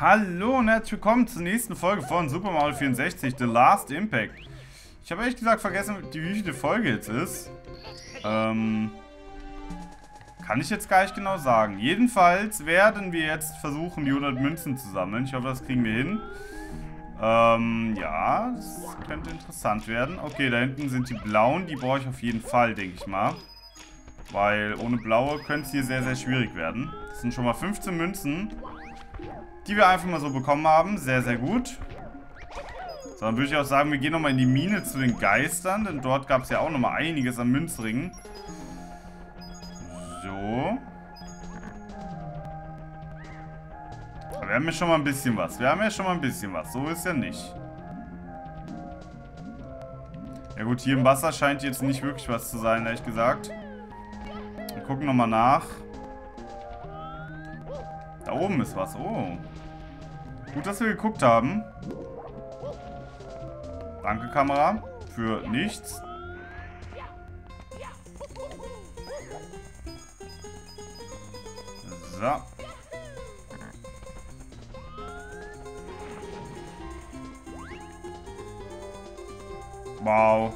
Hallo und herzlich willkommen zur nächsten Folge von Super Mario 64, The Last Impact. Ich habe ehrlich gesagt vergessen, wie viele Folge jetzt ist. Ähm, kann ich jetzt gar nicht genau sagen. Jedenfalls werden wir jetzt versuchen, die 100 Münzen zu sammeln. Ich hoffe, das kriegen wir hin. Ähm, ja, das könnte interessant werden. Okay, da hinten sind die blauen. Die brauche ich auf jeden Fall, denke ich mal. Weil ohne blaue könnte es hier sehr, sehr schwierig werden. Das sind schon mal 15 Münzen, die wir einfach mal so bekommen haben. Sehr, sehr gut. So, dann würde ich auch sagen, wir gehen nochmal in die Mine zu den Geistern, denn dort gab es ja auch nochmal einiges an Münzringen. So. Aber wir haben ja schon mal ein bisschen was. Wir haben ja schon mal ein bisschen was. So ist ja nicht. Ja gut, hier im Wasser scheint jetzt nicht wirklich was zu sein, ehrlich gesagt. Wir gucken nochmal nach. Da oben ist was. Oh. Gut, dass wir geguckt haben. Danke, Kamera. Für nichts. So. Wow.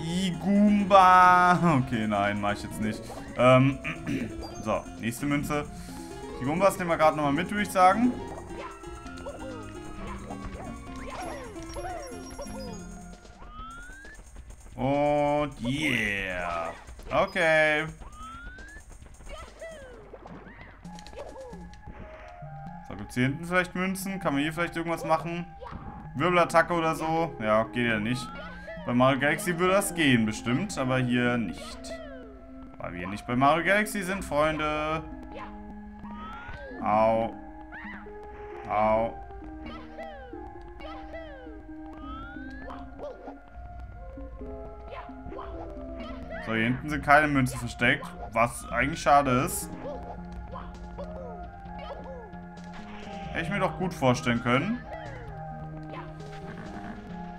Igumba. Okay, nein, mach ich jetzt nicht. Ähm, so, nächste Münze. Die Gumbas nehmen wir gerade nochmal mit, würde ich sagen. Und yeah. Okay. So, gibt es hier hinten vielleicht Münzen? Kann man hier vielleicht irgendwas machen? Wirbelattacke oder so? Ja, geht ja nicht. Bei Mario Galaxy würde das gehen bestimmt, aber hier nicht. Weil wir nicht bei Mario Galaxy sind, Freunde. Au. Au. So, hier hinten sind keine Münzen versteckt, was eigentlich schade ist. Hätte ich mir doch gut vorstellen können.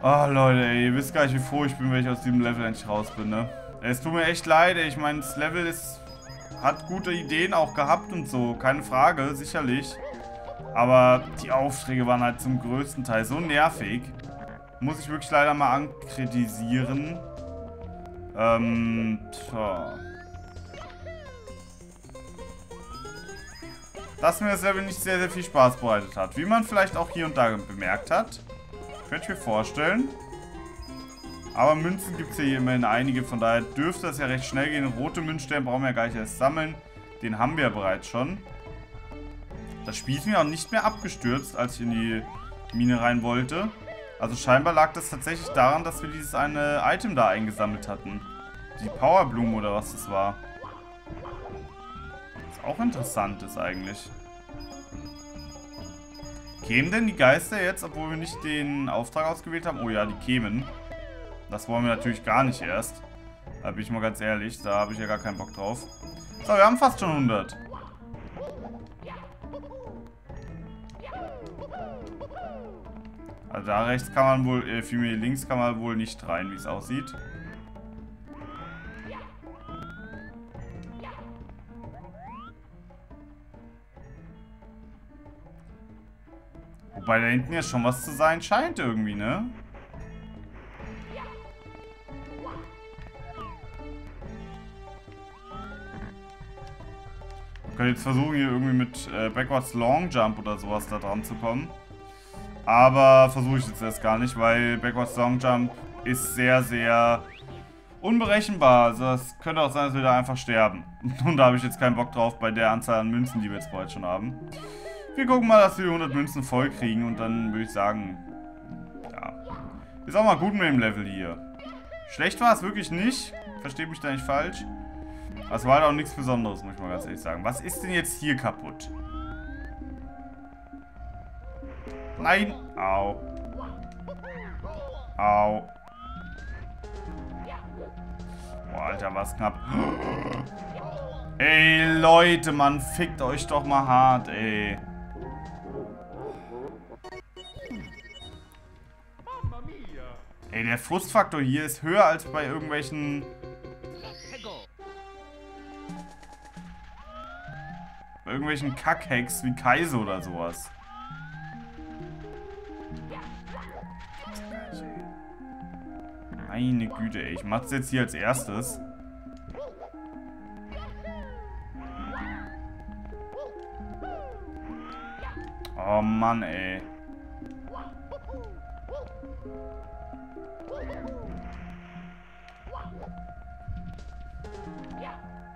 Oh, Leute, ey, ihr wisst gar nicht, wie froh ich bin, wenn ich aus diesem Level endlich raus bin, ne? Es tut mir echt leid, ey. Ich meine, das Level ist, hat gute Ideen auch gehabt und so. Keine Frage, sicherlich. Aber die Aufträge waren halt zum größten Teil so nervig. Muss ich wirklich leider mal ankritisieren. Ähm, tja. Dass mir das Level nicht sehr, sehr viel Spaß bereitet hat. Wie man vielleicht auch hier und da bemerkt hat. Könnte ich mir vorstellen. Aber Münzen gibt es hier immerhin einige, von daher dürfte das ja recht schnell gehen. Rote Münzstellen brauchen wir ja gar nicht erst sammeln. Den haben wir ja bereits schon. Das Spiel ist mir auch nicht mehr abgestürzt, als ich in die Mine rein wollte. Also scheinbar lag das tatsächlich daran, dass wir dieses eine Item da eingesammelt hatten. Die Powerblume oder was das war. Was auch interessant ist eigentlich. Kämen denn die Geister jetzt, obwohl wir nicht den Auftrag ausgewählt haben? Oh ja, die kämen. Das wollen wir natürlich gar nicht erst. Da bin ich mal ganz ehrlich, da habe ich ja gar keinen Bock drauf. So, wir haben fast schon 100. Also da rechts kann man wohl, äh, vielmehr links kann man wohl nicht rein, wie es aussieht. Wobei da hinten ja schon was zu sein scheint irgendwie, ne? Kann jetzt versuchen, hier irgendwie mit äh, Backwards Long Jump oder sowas da dran zu kommen. Aber versuche ich jetzt erst gar nicht, weil Backwards Long Jump ist sehr, sehr unberechenbar. Also es könnte auch sein, dass wir da einfach sterben. Und da habe ich jetzt keinen Bock drauf bei der Anzahl an Münzen, die wir jetzt bereits schon haben. Wir gucken mal, dass wir die 100 Münzen voll kriegen und dann würde ich sagen, ja, ist auch mal gut mit dem Level hier. Schlecht war es wirklich nicht. Versteht mich da nicht falsch. Es war auch nichts Besonderes, muss ich mal ganz ehrlich sagen. Was ist denn jetzt hier kaputt? Nein. Au. Au. Boah, Alter, was knapp. Ey, Leute, man fickt euch doch mal hart, ey. Ey, der Frustfaktor hier ist höher als bei irgendwelchen irgendwelchen Kackhacks wie Kaiser oder sowas. Meine Güte, ey. Ich mach's jetzt hier als erstes. Oh Mann, ey.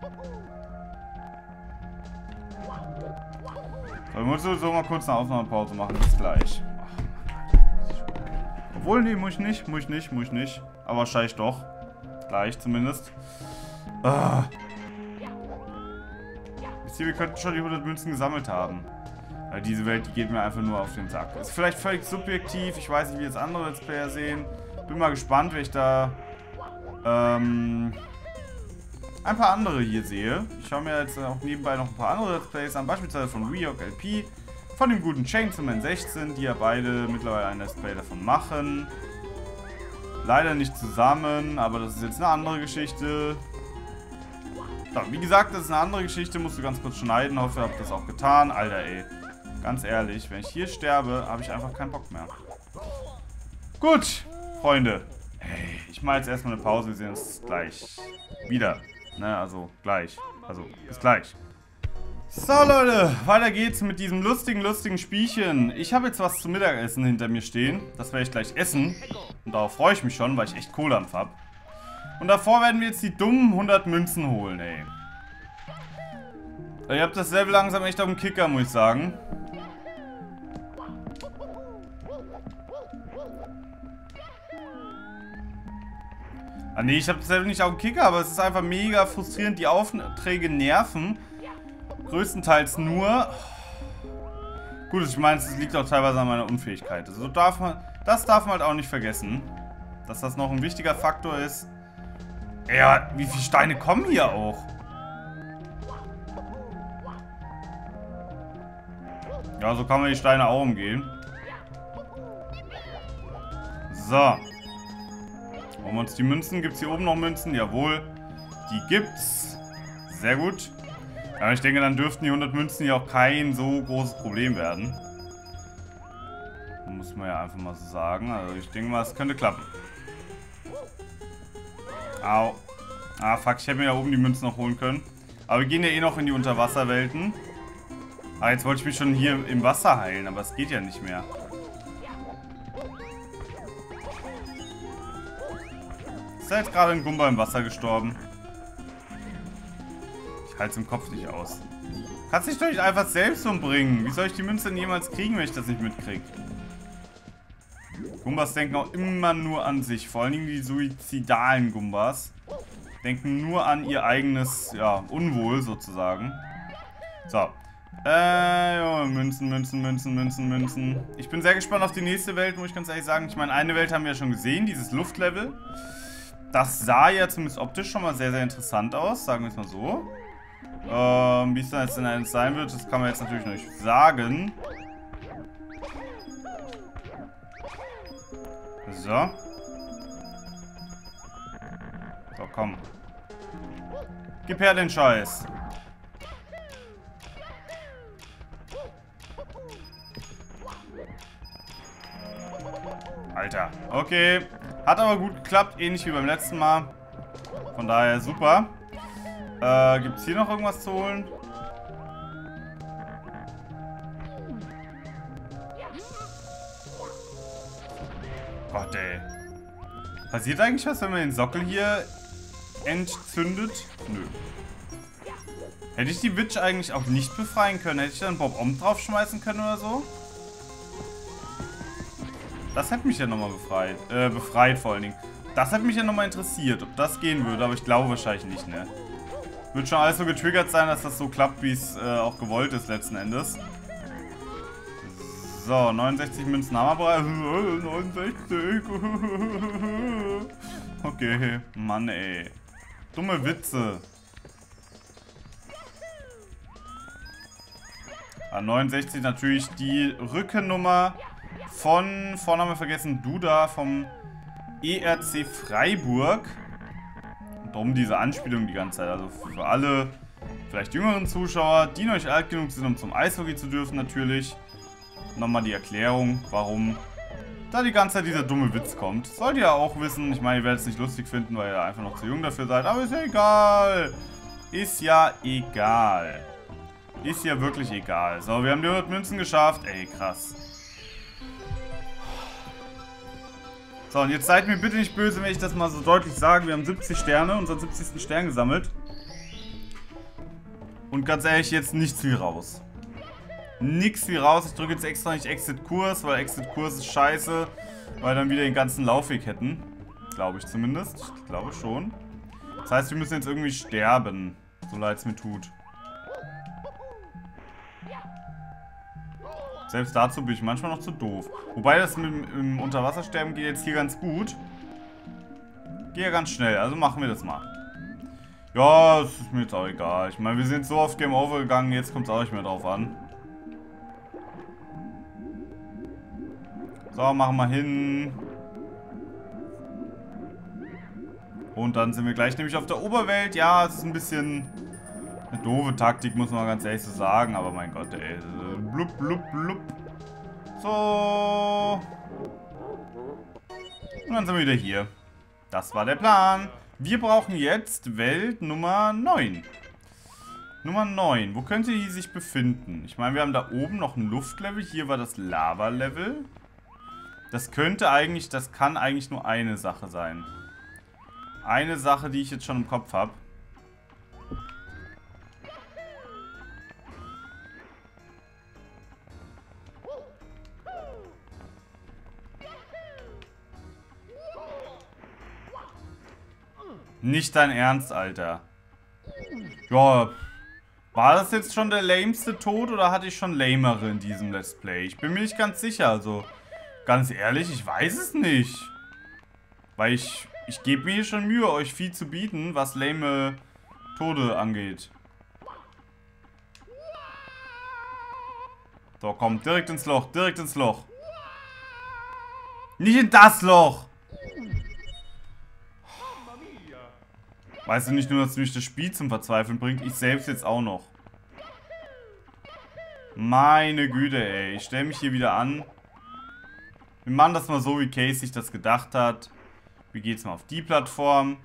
So, ich muss sowieso mal kurz eine Aufnahmepause machen. Bis gleich. Obwohl, nee, muss ich nicht, muss ich nicht, muss ich nicht. Aber wahrscheinlich doch. Gleich zumindest. Ah. Wisst ihr, wir könnten schon die 100 Münzen gesammelt haben. Weil diese Welt, die geht mir einfach nur auf den Sack. Ist vielleicht völlig subjektiv. Ich weiß nicht, wie jetzt andere Let's Player sehen. Bin mal gespannt, wenn ich da ähm, ein paar andere hier sehe. Ich schaue mir jetzt auch nebenbei noch ein paar andere Let's Plays an. Beispielsweise von Ryok LP, von dem guten Chainsaw Man 16, die ja beide mittlerweile ein Let's Play davon machen. Leider nicht zusammen, aber das ist jetzt eine andere Geschichte. So, wie gesagt, das ist eine andere Geschichte. Musst du ganz kurz schneiden. Hoffe, ihr habt das auch getan. Alter, ey. Ganz ehrlich, wenn ich hier sterbe, habe ich einfach keinen Bock mehr. Gut, Freunde. Hey, ich mache jetzt erstmal eine Pause. Wir sehen uns gleich wieder. Ne, also gleich. Also, bis gleich. So, Leute, weiter geht's mit diesem lustigen, lustigen Spielchen. Ich habe jetzt was zum Mittagessen hinter mir stehen. Das werde ich gleich essen. Und darauf freue ich mich schon, weil ich echt Kohle am habe. Und davor werden wir jetzt die dummen 100 Münzen holen, ey. Ihr habt das Level langsam echt auf dem Kicker, muss ich sagen. Ah nee, ich habe das nicht auf dem Kicker, aber es ist einfach mega frustrierend. Die Aufträge nerven. Größtenteils nur. Gut, ich meine, es liegt auch teilweise an meiner Unfähigkeit. Also darf man, das darf man halt auch nicht vergessen. Dass das noch ein wichtiger Faktor ist. Ja, wie viele Steine kommen hier auch? Ja, so kann man die Steine auch umgehen. So. Wollen wir uns die Münzen? Gibt es hier oben noch Münzen? Jawohl. Die gibt's. Sehr gut. Ja, ich denke, dann dürften die 100 Münzen ja auch kein so großes Problem werden. Muss man ja einfach mal so sagen. Also ich denke mal, es könnte klappen. Au. Ah, fuck, ich hätte mir ja oben die Münzen noch holen können. Aber wir gehen ja eh noch in die Unterwasserwelten. Ah, jetzt wollte ich mich schon hier im Wasser heilen, aber es geht ja nicht mehr. Ist da jetzt gerade ein Gumba im Wasser gestorben? Ich halte es im Kopf nicht aus. Kannst dich doch nicht einfach selbst umbringen. Wie soll ich die Münze denn jemals kriegen, wenn ich das nicht mitkriege? Gumbas denken auch immer nur an sich. Vor allen Dingen die suizidalen Gumbas. Denken nur an ihr eigenes, ja, Unwohl sozusagen. So. Äh, jo, Münzen, Münzen, Münzen, Münzen, Münzen. Ich bin sehr gespannt auf die nächste Welt, muss ich ganz ehrlich sagen. Ich meine, eine Welt haben wir ja schon gesehen, dieses Luftlevel. Das sah ja zumindest optisch schon mal sehr, sehr interessant aus, sagen wir es mal so. Ähm, wie es dann jetzt in eins sein wird, das kann man jetzt natürlich noch nicht sagen. So. So, komm. Gib her den Scheiß. Alter. Okay. Hat aber gut geklappt. Ähnlich wie beim letzten Mal. Von daher super. Äh, gibt es hier noch irgendwas zu holen? Gott, ey. Passiert eigentlich was, wenn man den Sockel hier entzündet? Nö. Hätte ich die Witch eigentlich auch nicht befreien können? Hätte ich dann Bob Om draufschmeißen können oder so? Das hätte mich ja nochmal befreit. Äh, befreit vor allen Dingen. Das hätte mich ja nochmal interessiert, ob das gehen würde, aber ich glaube wahrscheinlich nicht, ne? Wird schon alles so getriggert sein, dass das so klappt, wie es äh, auch gewollt ist letzten Endes. So, 69 Münzen haben wir bereits. 69. Okay, Mann ey. Dumme Witze. Ah, 69 natürlich die Rückennummer von, Vorname vergessen, Duda vom ERC Freiburg. Und darum diese Anspielung die ganze Zeit. Also für alle, vielleicht jüngeren Zuschauer, die noch nicht alt genug sind, um zum Eishockey zu dürfen natürlich. Nochmal die Erklärung, warum da die ganze Zeit dieser dumme Witz kommt. Sollt ihr auch wissen. Ich meine, ihr werdet es nicht lustig finden, weil ihr einfach noch zu jung dafür seid. Aber ist ja egal. Ist ja egal. Ist ja wirklich egal. So, wir haben die 100 Münzen geschafft. Ey, krass. So, und jetzt seid mir bitte nicht böse, wenn ich das mal so deutlich sage. Wir haben 70 Sterne, unseren 70. Stern gesammelt. Und ganz ehrlich, jetzt nichts viel raus. Nix viel raus. Ich drücke jetzt extra nicht Exit-Kurs, weil Exit-Kurs ist scheiße. Weil dann wieder den ganzen Laufweg hätten. Glaube ich zumindest. Ich glaube schon. Das heißt, wir müssen jetzt irgendwie sterben. So leid es mir tut. Selbst dazu bin ich manchmal noch zu doof. Wobei das mit dem Unterwassersterben geht jetzt hier ganz gut. Geht ja ganz schnell, also machen wir das mal. Ja, das ist mir jetzt auch egal. Ich meine, wir sind so oft Game Over gegangen, jetzt kommt es auch nicht mehr drauf an. So, machen wir hin. Und dann sind wir gleich nämlich auf der Oberwelt. Ja, es ist ein bisschen eine doofe Taktik, muss man ganz ehrlich so sagen. Aber mein Gott, ey. Blub, blub, blub. So. Und dann sind wir wieder hier. Das war der Plan. Wir brauchen jetzt Welt Nummer 9. Nummer 9. Wo könnte die sich befinden? Ich meine, wir haben da oben noch ein Luftlevel. Hier war das Lava-Level. Das könnte eigentlich, das kann eigentlich nur eine Sache sein. Eine Sache, die ich jetzt schon im Kopf habe. Nicht dein Ernst, Alter. Ja, war das jetzt schon der lameste Tod oder hatte ich schon lamere in diesem Let's Play? Ich bin mir nicht ganz sicher, also ganz ehrlich, ich weiß es nicht. Weil ich, ich gebe mir schon Mühe, euch viel zu bieten, was lame Tode angeht. So, komm, direkt ins Loch, direkt ins Loch. Nicht in das Loch! Weißt du nicht nur, dass mich das Spiel zum Verzweifeln bringt, ich selbst jetzt auch noch. Meine Güte, ey. Ich stelle mich hier wieder an. Wir machen das mal so, wie Case sich das gedacht hat. Wir gehen jetzt mal auf die Plattform.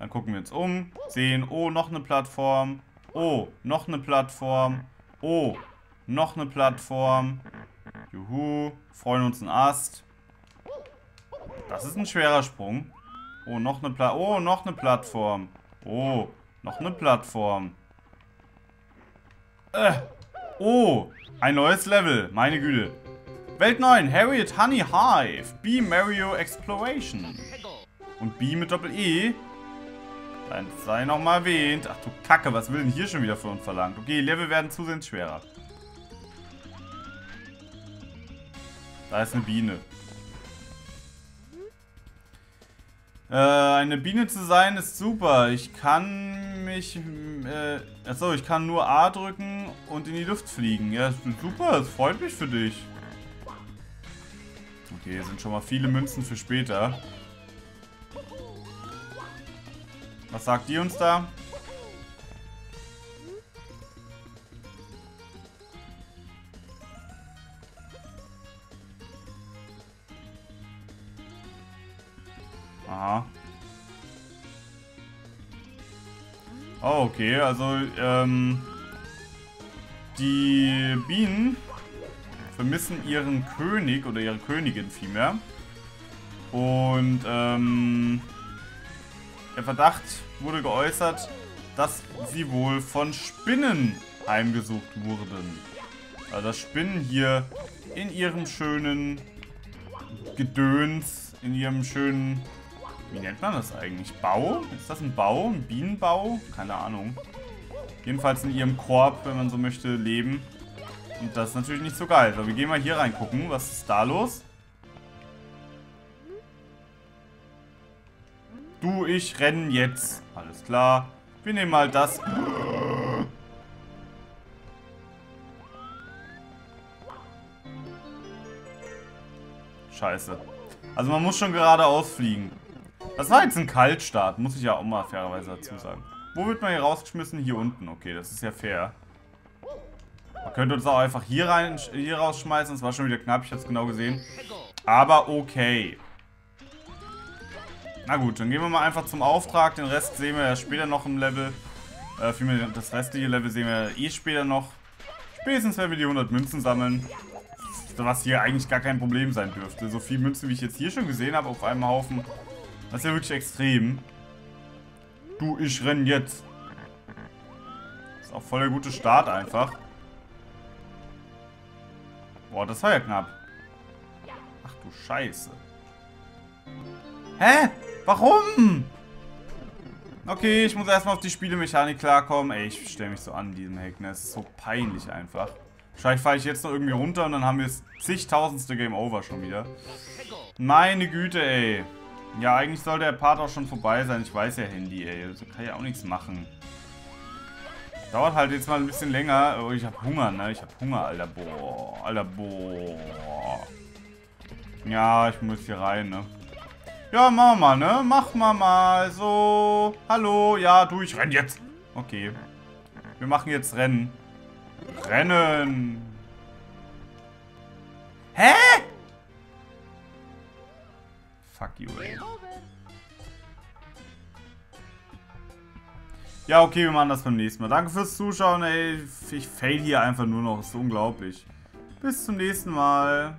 Dann gucken wir uns um. Sehen, oh, noch eine Plattform. Oh, noch eine Plattform. Oh, noch eine Plattform. Juhu. Freuen uns ein Ast. Das ist ein schwerer Sprung. Oh, noch eine Pla Oh, noch eine Plattform. Oh, noch eine Plattform. Äh. Oh, ein neues Level. Meine Güte. Welt 9, Harriet Honey Hive. B Mario Exploration. Und B mit Doppel-E. Dann sei nochmal erwähnt. Ach du Kacke, was will denn hier schon wieder von uns verlangt? Okay, Level werden zusehends schwerer. Da ist eine Biene. Äh, eine Biene zu sein ist super. Ich kann mich... Äh, achso, ich kann nur A drücken und in die Luft fliegen. Ja, super, das freut mich für dich. Okay, sind schon mal viele Münzen für später. Was sagt die uns da? Oh, okay. Also, ähm... Die Bienen vermissen ihren König oder ihre Königin vielmehr. Und, ähm... Der Verdacht wurde geäußert, dass sie wohl von Spinnen heimgesucht wurden. Also dass Spinnen hier in ihrem schönen Gedöns, in ihrem schönen wie nennt man das eigentlich? Bau? Ist das ein Bau? Ein Bienenbau? Keine Ahnung. Jedenfalls in ihrem Korb, wenn man so möchte, leben. Und das ist natürlich nicht so geil. So, wir gehen mal hier reingucken. Was ist da los? Du, ich rennen jetzt. Alles klar. Wir nehmen mal das. Scheiße. Also man muss schon geradeaus fliegen. Das war jetzt ein Kaltstart, muss ich ja auch mal fairerweise dazu sagen. Wo wird man hier rausgeschmissen? Hier unten. Okay, das ist ja fair. Man könnte uns auch einfach hier rein, hier rausschmeißen. Das war schon wieder knapp, ich habe es genau gesehen. Aber okay. Na gut, dann gehen wir mal einfach zum Auftrag. Den Rest sehen wir ja später noch im Level. Äh, vielmehr das restliche Level sehen wir eh später noch. Spätestens, wenn wir die 100 Münzen sammeln. Was hier eigentlich gar kein Problem sein dürfte. So viel Münzen, wie ich jetzt hier schon gesehen habe, auf einem Haufen. Das ist ja wirklich extrem. Du, ich renn jetzt. Ist auch voll der gute Start einfach. Boah, das war ja knapp. Ach du Scheiße. Hä? Warum? Okay, ich muss erstmal auf die Spielemechanik klarkommen. Ey, ich stelle mich so an in diesem Hack, ne? Es ist so peinlich einfach. Wahrscheinlich fahre ich jetzt noch irgendwie runter und dann haben wir das zigtausendste Game Over schon wieder. Meine Güte, ey. Ja, eigentlich sollte der Part auch schon vorbei sein. Ich weiß ja Handy, ey. Also kann ich auch nichts machen. Dauert halt jetzt mal ein bisschen länger. Oh, ich hab Hunger, ne? Ich hab Hunger, Alter. Boah. Alter, boah. Ja, ich muss hier rein, ne? Ja, wir mal, ne? Machen wir mal. So. Hallo. Ja, du, ich renn jetzt. Okay. Wir machen jetzt Rennen. Rennen. You, ey. Ja, okay, wir machen das beim nächsten Mal. Danke fürs Zuschauen, ey. Ich fail hier einfach nur noch. Ist unglaublich. Bis zum nächsten Mal.